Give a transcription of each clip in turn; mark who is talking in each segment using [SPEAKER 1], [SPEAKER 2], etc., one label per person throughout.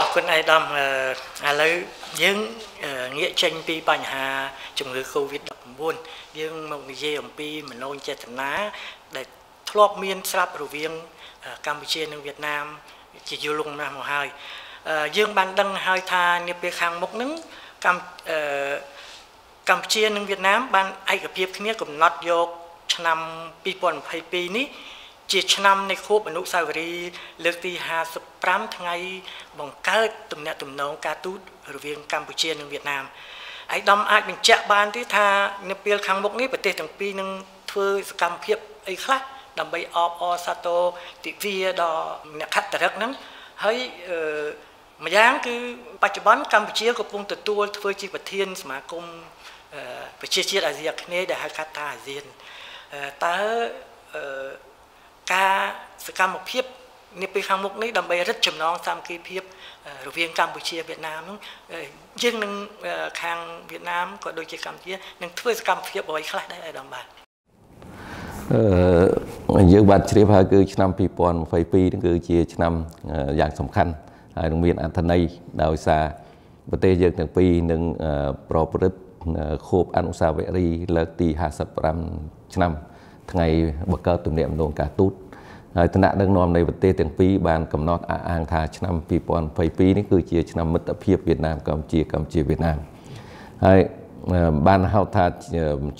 [SPEAKER 1] អរគុណអៃដាមឥឡូវយើងងាកចេញពីបញ្ហាជំងឺ Covid-19 យើងមកនិយាយអំពីមនោចេតនាដែលធ្លាប់មានស្រាប់រវាងកម្ពុជានិងវៀតណាមជាយូរលង់ណាស់មកហើយយើងបានដឹងហើយថានាពេលខាងមុខនឹងកម្ពុជាកម្ពុជានិងវៀតណាមបានឯកភាពគ្នាកំណត់យកឆ្នាំ2022នេះ ជាឆ្នាំនៃខួបអនុស្សាវរីយ៍លើកទី55ថ្ងៃបង្កើតទំនាក់ទំនងការទូតរវាងកម្ពុជានិងវៀតណាមឯកឧត្តមអាចបញ្ជាក់បានទេថានៅពេលខាងមុខនេះប្រទេសទាំងពីរនឹងធ្វើសកម្មភាពអីខ្លះដើម្បីអបអរសាទរទិវាដល់អ្នកខត្តរិកហ្នឹងហើយអឺម្យ៉ាងគឺបច្ចុប្បន្នកម្ពុជាកំពុងទទួលធ្វើជាប្រធានសមាគមប្រជាជាតិអាស៊ីអាគ្នេយ៍ដែលហៅកាត់ថាអាស៊ានតើ ការសកម្មភាពនាពេលខាងមុខនេះដើម្បីរឹតចំណងសាមគ្គីភាពរវាងកម្ពុជាវៀតណាមនោះយើងនឹងខាងវៀតណាមក៏ដូចជាកម្ពុជានឹងធ្វើសកម្មភាពអ្វីខ្លះដែរឯកឧត្តមបាទ
[SPEAKER 2] អឺយើងបានជ្រាបហើយគឺឆ្នាំ2022នេះគឺជាឆ្នាំយ៉ាងសំខាន់ហើយនឹងមានអត្ថន័យដោយសារប្រទេសយើងទាំងពីរនឹងប្រព្រឹត្តខួបអនុស្សាវរីយ៍លើកទី55ឆ្នាំ ថ្ងៃបង្កើតទំនាក់ទំនងការទូតហើយឋានៈដឹកនាំនៃប្រទេសទាំងពីរបានកំណត់អះអាងថាឆ្នាំ2022នេះគឺជាឆ្នាំមិត្តភាពវៀតណាមកម្ពុជាកម្ពុជាវៀតណាមហើយបានហៅថា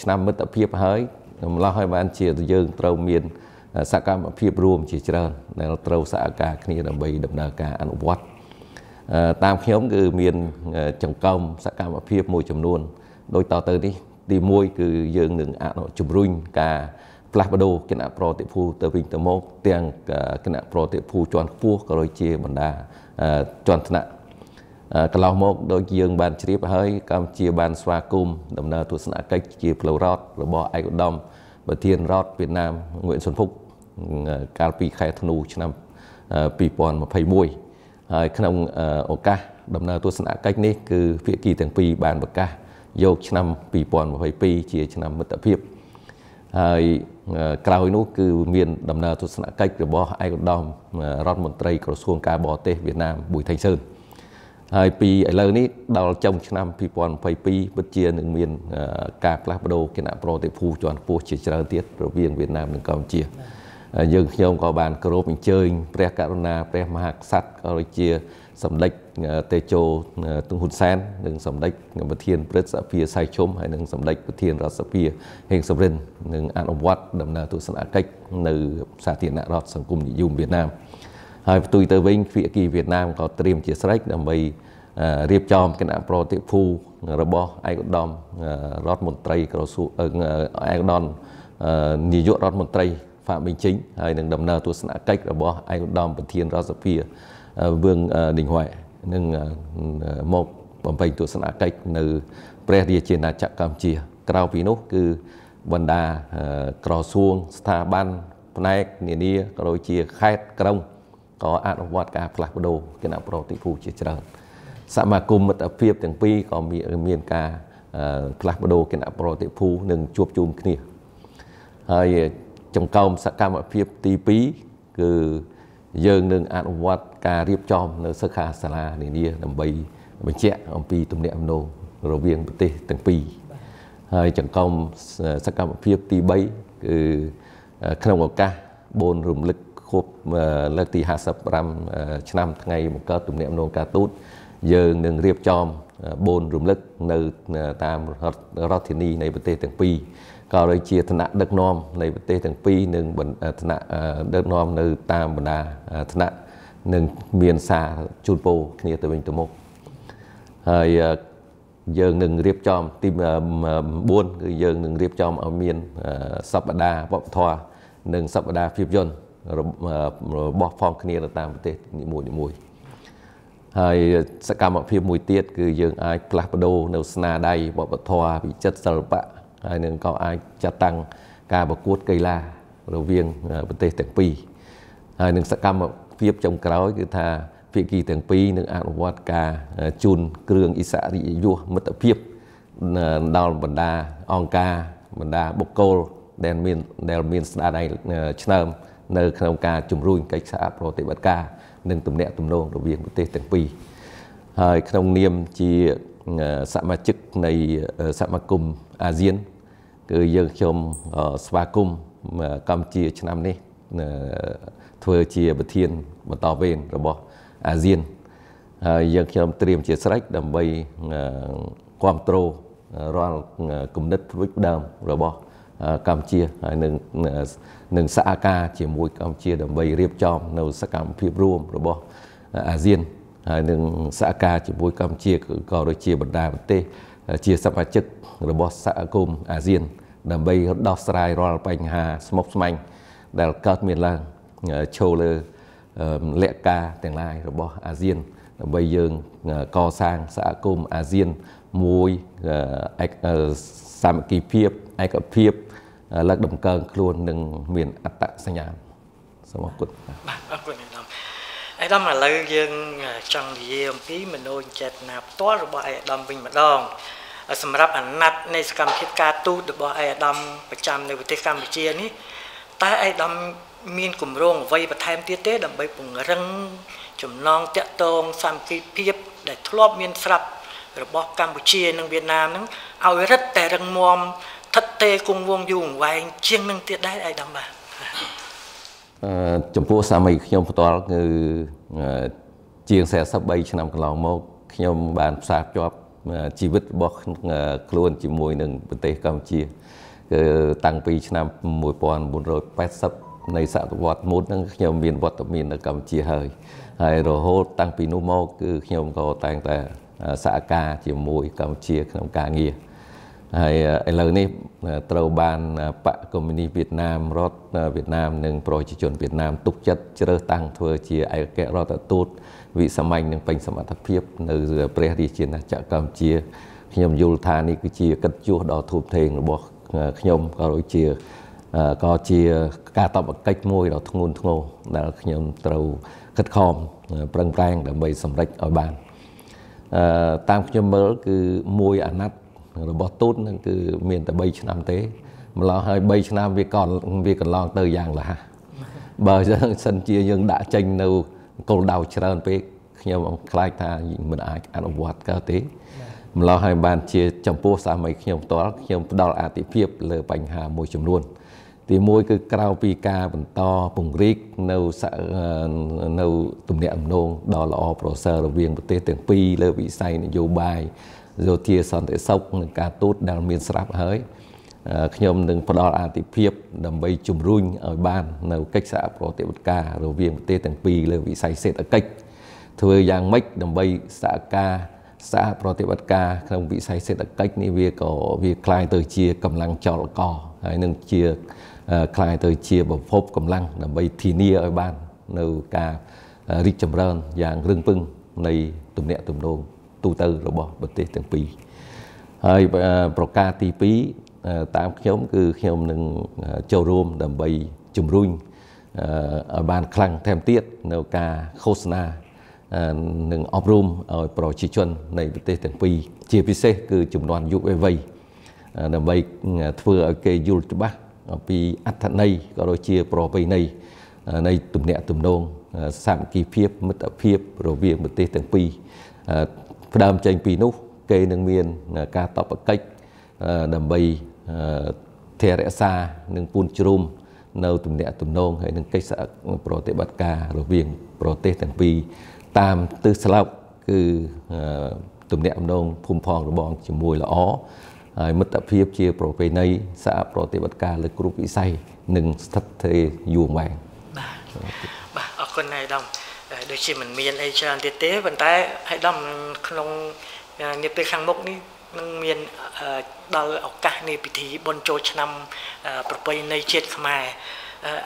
[SPEAKER 2] ឆ្នាំមិត្តភាពហើយម្លោះហើយបានជាយើងត្រូវមានសកម្មភាពរួមជាច្រើនដែលត្រូវសហការគ្នាដើម្បីដំណើរការអនុវត្តតាមខ្ញុំគឺមានចង្កោមសកម្មភាពមួយចំនួន ដូចតទៅនេះទី1គឺយើងនឹងអនុជំរុញការ ផ្លាស់ប្ដូរគណៈប្រតិភូទៅវិញទៅមកទាំងគណៈប្រតិភូជាន់ខ្ពស់ក៏ដូចជាបណ្ដាជាន់ថ្នាក់កន្លងមកដូចយើងបានជ្រាបហើយកម្ពុជាបានស្វាគមន៍ដំណើរទស្សនកិច្ចជាផ្លូវរដ្ឋរបស់ឯកឧត្តមប្រធានរដ្ឋវៀតណាមងួនសុនភុកកាលពីខែធ្នូឆ្នាំ2021ហើយក្នុងឱកាសដំណើរទស្សនកិច្ចនេះគឺភាគីទាំងពីរបានប្រកាសយកឆ្នាំ2022ជាឆ្នាំមិត្តភាពហើយ ក្រោយនោះគឺមានដំណើរទស្សនកិច្ចរបស់ឯកឧត្តមរដ្ឋមន្ត្រីក្រសួងការបរទេសវៀតណាមប៊ុយថេងសឿនហើយពីឥឡូវនេះដល់ចុងឆ្នាំ2022ពិតជានឹងមានការផ្លាស់ប្ដូរគណៈប្រតិភូជាន់ខ្ពស់ជាច្រើនទៀតរវាងវៀតណាមនិងកម្ពុជា យើងខ្ញុំក៏បានគោរពអញ្ជើញព្រះករុណាព្រះមហាក្សត្រក៏ដូចជាសម្ដេចតេជោទុងហ៊ុនសែននិងសម្ដេចប្រធានព្រឹទ្ធសភាសៃជុំហើយនិងសម្ដេចប្រធានរដ្ឋសភាហេងសំរិននឹងអនុវត្តដំណើរទស្សនកិច្ចនៅសាធារណរដ្ឋសង្គមនិយមវៀតណាមហើយផ្ទុយទៅវិញភាគីវៀតណាមក៏ត្រៀមជាស្រេចដើម្បីរៀបចំគណៈប្រតិភូរបស់ឯកឧត្តមរដ្ឋមន្ត្រីក្រសួងឯកឧត្តមនាយករដ្ឋមន្ត្រី ហ្វាមីជីងហើយនឹងដំណើរទស្សនកិច្ចរបស់ឯកឧត្តមប្រធានរដ្ឋសភាវឿងឌីងហួយនឹងមកបំពេញទស្សនកិច្ចនៅព្រះរាជាណាចក្រកម្ពុជា ក្រៅពីនោះគឺបណ្ដាក្រសួងស្ថាប័នផ្នែកនានាក៏ដូចជាខេត្តក្រុងក៏អនុវត្តការផ្លាស់ប្ដូរគណៈប្រតិភូជាច្រើនសមាគមមិត្តភាពទាំងពីរក៏មានការផ្លាស់ប្ដូរគណៈប្រតិភូនិងជួបជុំគ្នាហើយ ចង្កោមសកម្មភាពទី2គឺយើងនឹងអនុវត្តការរៀបចំនៅសិក្ខាសាលានានាដើម្បីបញ្ជាក់អំពីទំនាក់ទំនងរវាងប្រទេសទាំងពីរហើយចង្កោមសកម្មភាពទី3គឺក្នុងឱកាសបូនរំលឹកខួបលើកទី55ឆ្នាំថ្ងៃបង្កើតទំនាក់ទំនងការទូតយើងនឹងរៀបចំបូនរំលឹកនៅតាមរដ្ឋធានីនៃប្រទេសទាំងពីរ ក៏ដូចជាឋានៈដឹកនាំនៃប្រទេសទាំងពីរនិងឋានៈដឹកនាំនៅតាមបណ្ដាឋានៈនឹងមានសារជូនពរគ្នាទៅវិញទៅមកហើយយើងនឹងរៀបចំទី9គឺយើងនឹងរៀបចំឲ្យមានសប្តាហ៍វប្បធម៌និងសប្តាហ៍ភាពយន្តរបស់ផងគ្នានៅតាមប្រទេសនីមួយៗហើយសកម្មភាពមួយទៀតគឺយើងអាចផ្លាស់ប្ដូរនៅស្នាដៃវប្បធម៌វិចិត្រសិល្បៈ ហើយនឹងក៏អាចចាត់តាំងការប្រកួតកីឡារវាងប្រទេសទាំងពីរហើយនឹងសកម្មភាពចុងក្រោយគឺថាភាគីទាំងពីរនឹងអនុវត្តការជូនគ្រឿងអិសរិយយសមិត្តភាពដល់បណ្ដាអង្គការបណ្ដាបុគ្គលដែលមានដែលមានស្នាដៃឆ្នើមនៅក្នុងការជំរុញកិច្ចសហប្រតិបត្តិការនិងទំនាក់ទំនងរវាងប្រទេសទាំងពីរហើយក្នុងនាមជាសមាជិកនៃសមាគមអាស៊ាន គឺយើងខ្ញុំស្វាគមន៍កម្ពុជាឆ្នាំនេះធ្វើជាប្រធានបន្តវេនរបស់អាស៊ានហើយយើងខ្ញុំត្រៀមជាស្រេចដើម្បីគ្រប់គ្រងរាល់គំនិតផ្ដួចផ្ដើមរបស់កម្ពុជាហើយនឹងនឹងសហការជាមួយកម្ពុជាដើម្បីរៀបចំនៅសកម្មភាពរួមរបស់អាស៊ានហើយនឹងសហការជាមួយកម្ពុជាក៏ដូចជាបណ្ដាប្រទេស ជាសមាជិករបស់សហគមន៍អាស៊ាន ដើម្បីដោះស្រាយរាល់បញ្ហាស្មុគស្មាញដែលកើតមានឡើងចូលលើលក្ខការទាំងឡាយរបស់អាស៊ានដើម្បីយើងកសាងសហគមន៍អាស៊ានមួយសាមគ្គីភាពឯកភាពលើកដំកើងខ្លួននិងមានអត្តសញ្ញាណសូមអរគុណ
[SPEAKER 1] បាទអរគុណអាដាម អាដាមឥឡូវយើងចង់និយាយអំពីមនោចេតនាផ្ទាល់របស់អាដាមវិញម្ដងសម្រាប់អាណត្តិនៃសកម្មភាពការទូតរបស់អាដាមប្រចាំនៅប្រទេសកម្ពុជានេះតើអាដាមមានគម្រោងអ្វីបន្ថែមទៀតទេ ដើម្បីពង្រឹងចំណងតាក់ទងសន្តិភាព ដែលធ្លាប់មានស្រាប់របស់កម្ពុជានិងវៀតណាមហ្នឹងឲ្យរឹតតែរឹងមាំថិតទេគង់វងយូរអង្វែងជាងនឹងទៀតដែរឯដាំបាទ
[SPEAKER 2] អឺ ចំពោះសាមីខ្ញុំផ្ទាល់គឺជាង43ឆ្នាំកន្លងមកខ្ញុំបានផ្សារភ្ជាប់ជីវិតរបស់ខ្លួនជាមួយនឹងប្រទេសកម្ពុជាគឺតាំងពីឆ្នាំ1980នៃសតវត្សមុនហ្នឹងខ្ញុំមានវត្តមាននៅកម្ពុជាហើយហើយរហូតតាំងពីនោះមកគឺខ្ញុំក៏តែងតែសហការជាមួយកម្ពុជាក្នុងការងារ ហើយឥឡូវនេះត្រូវបានបកកុម្មុយនីសវៀតណាមរដ្ឋវៀតណាមនិងប្រជាជនវៀតណាមទុកចិត្តជ្រើសតាំងធ្វើជាឯករដ្ឋទូតវិសាមញ្ញនិងពេញសមត្ថភាពនៅព្រះរាជាណាចក្រកម្ពុជាខ្ញុំយល់ថានេះគឺជាកិត្តិយសដ៏ធំធេងរបស់ខ្ញុំក៏ដូចជាក៏ជាការតបកិច្ចមួយដ៏ធ្ងន់ធ្ងរដែលខ្ញុំត្រូវខិតខំប្រឹងប្រែងដើម្បីសម្រេចឲ្យបានតាមខ្ញុំមើលគឺមួយអាណត្តិ របស់ទូតនឹងគឺមានតែ3ឆ្នាំទេម្ល៉េះហើយ3ឆ្នាំវាកវាកន្លងទៅយ៉ាងលះបើសិនជាយើងដាក់ចេញនៅគោលដៅច្រើនពេកខ្ញុំខ្លាចថាមិនអាចអនុវត្តកើតទេម្ល៉េះហើយបានជាចំពោះសាមីខ្ញុំផ្ទាល់ខ្ញុំផ្ដល់អតិភិបលើបញ្ហាមួយចំនួន ទីមួយគឺក្រៅពីការបន្តពង្រីកនៅនៅទំនាក់ទំនងដ៏ល្អប្រសើររវាងប្រទេសទាំងពីរលើវិស័យនយោបាយ យោធាសន្តិសុខនិងការទូតដែលមានស្រាប់ហើយខ្ញុំនឹងផ្ដល់អាទិភាពដើម្បីជំរុញឲ្យបាននៅកិច្ចសហប្រតិបត្តិការរវាងប្រទេសទាំងពីរលើវិស័យសេដ្ឋកិច្ចធ្វើយ៉ាងម៉េចដើម្បីសហការសហប្រតិបត្តិការក្នុងវិស័យសេដ្ឋកិច្ចនេះវាក៏វាคล้ายទៅជាកម្លាំងចលករហើយនឹងជាคล้ายទៅជាប្រភពកម្លាំងដើម្បីធានាឲ្យបាននៅការរីកចម្រើនយ៉ាងរឹងពឹងនៃទំនាក់ទំនង ទូទៅរបស់ប្រទេសទាំងពីរហើយប្រការទី2តាមខ្ញុំគឺខ្ញុំនឹងចូលរួមដើម្បីជំរុញឲ្យបានខ្លាំងថែមទៀតនៅការឃោសនានិងអប់រំឲ្យប្រជាជននៃប្រទេសទាំងពីរជាពិសេសគឺចំនួនយុវវ័យដើម្បីធ្វើឲ្យគេយល់ច្បាស់អំពីអត្ថន័យក៏ដូចជាប្រពៃណីនៃទំនាក់ទំនងសាមគ្គីភាពមិត្តភាពរវាងប្រទេសទាំងពីរ ផ្ដើមចេញពីនោះ គេនឹងមានការតបកិច្ចដើម្បីធររក្សានិងពូនជ្រុំនៅទំនាក់ទំនងហើយនឹងកិច្ចប្រតិបត្តិការរវាងប្រទេសទាំងពីរតាមទិសស្លោកគឺទំនាក់ទំនងភូមិផងរបងជាមួយល្អហើយមិត្តភាពជាប្រពៃណីសហប្រតិបត្តិការលើគ្រប់វិស័យនិងស្ថិតស្ថេរយូរអង្វែង
[SPEAKER 1] បាទបាទអរគុណណាស់ដំ ដូចជាមិនមានអីច្រើនទៀតទេប៉ុន្តែហើយដំក្នុងនាពេលខាងមុខនេះនឹងមានដល់ឱកាសនៃពិធីបុណ្យចូលឆ្នាំប្រពៃណីជាតិខ្មែរ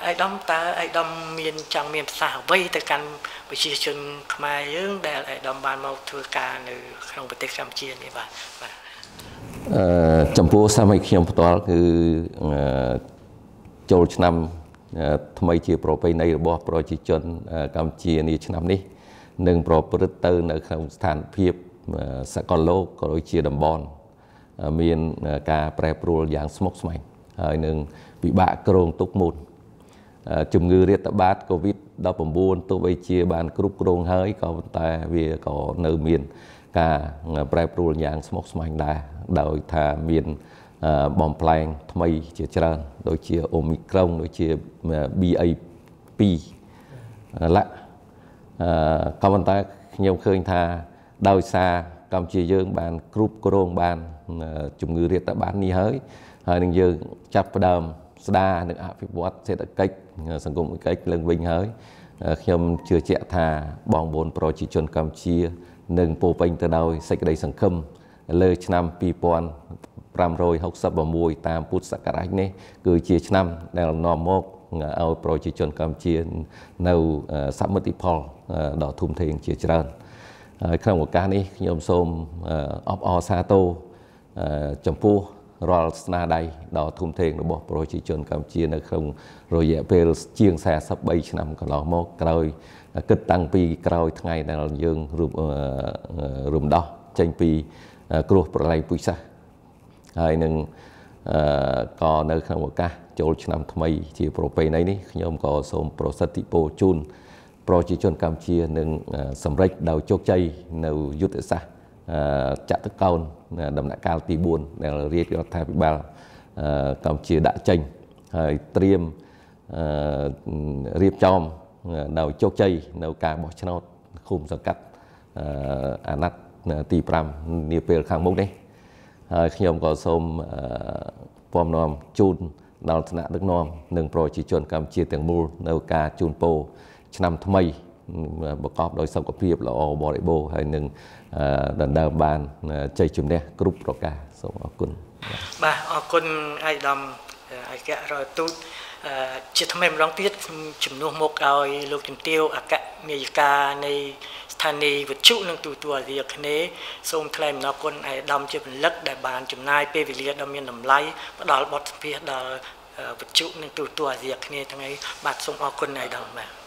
[SPEAKER 1] អៃដំតើអៃដំមានចង់មានប្រសាសន៍អ្វីទៅកាន់ប្រជាជនខ្មែរយើងដែលអៃដំបានមកធ្វើការនៅក្នុងប្រទេសកម្ពុជានេះបាទបាទ
[SPEAKER 2] អឺចំពោះសាមីខ្ញុំផ្ទាល់គឺចូលឆ្នាំ ថ្មីជាប្រពៃណីរបស់ប្រជាជនកម្ពុជានាឆ្នាំនេះនឹងប្រព្រឹត្តទៅនៅក្នុងស្ថានភាពសកលលោកក៏ដូចជាតំបន់មានការប្រែប្រួលយ៉ាងស្មុគស្មាញហើយនឹងពិបាកគ្រងទុកមុនជំងឺរាតត្បាត COVID-19 19 ទោះបីជាបានគ្រប់គ្រងហើយក៏ប៉ុន្តែវាក៏នៅមានការប្រែប្រួលយ៉ាងស្មុគស្មាញដែរដោយថាមាន បំផ្លែងថ្មីជាច្រើន ដូចជាអូមីក្រុងដូចជា BA2 ឡាក់អឺក៏ប៉ុន្តែខ្ញុំឃើញថាដោយសារកម្ពុជាយើង បានគ្រប់គ្រងបានជំងឺរាតត្បាតនេះហើយហើយនឹងយើងចាប់ផ្ដើមស្ដារនិងអភិវឌ្ឍសេដ្ឋកិច្ចសង្គមវិកិច្ចឡើងវិញហើយខ្ញុំជឿជាក់ថាបងប្អូនប្រជាជនកម្ពុជានឹងពោពេញទៅដោយសេចក្តីសង្ឃឹមលើឆ្នាំ 2566តាមពុទ្ធសករាជនេះគឺជាឆ្នាំដែលនាំមកឲ្យប្រជាជនកម្ពុជានៅសមិទ្ធផលដ៏ធំធេងជាច្រើនហើយក្នុងឱកាសនេះខ្ញុំសូមអបអរសាទរចំពោះរាល់ស្នាដៃដ៏ធំធេងរបស់ប្រជាជនកម្ពុជានៅក្នុងរយៈពេលជាង43ឆ្នាំកន្លងមកក្រោយគិតតាំងពីក្រោយថ្ងៃដែលយើងរំដោះចេញពីគ្រោះប្រល័យពូជសាសន៍ ហើយនឹងក៏នៅក្នុងឱកាសចូលឆ្នាំថ្មី ជាប្រពៃណីនេះខ្ញុំក៏សូមប្រសិទ្ធិពរជូនប្រជាជនកម្ពុជានឹងសម្រេចដោយជោគជ័យនៅយុទ្ធសាស្ត្រចតុកោណដំណាក់កាលទី4ដែលរាជរដ្ឋាភិបាលកម្ពុជាដាក់ចេញហើយត្រៀមរៀបចំដោយជោគជ័យនៅការបោះឆ្នោតឃុំសង្កាត់អាណត្តិទី5នាពេលខាងមុខនេះ ហើយខ្ញុំក៏សូមពំនាំជូនដល់ថ្នាក់ដឹកនាំនិងប្រជាជនកម្ពុជាទាំងមូលនៅការជូនពរឆ្នាំថ្មីប្រកបដោយសុខភាពល្អបរិបូរណ៍ហើយនឹងដណ្ដើមបានជ័យជំនះគ្រប់ប្រការសូមអរគុណ
[SPEAKER 1] បាទអរគុណអាយដាមអគ្គរដ្ឋទូតជាថ្មីម្ដងទៀតជំនួសមុខឲ្យលោកជំទាវអគ្គនាយិកានៃ ស្ថានីយ៍វិទ្យុនិងទូទួលរាគ្នេសូមថ្លែងអំណរគុណឯកឧត្តមជាពលិកដែលបានចំណាយពេលវេលាដ៏មានតម្លៃផ្ដល់បទសម្ភាសន៍ដល់វិទ្យុនិងទូទួលរាគ្នេថ្ងៃបាទសូមអរគុណឯកឧត្តមបាទ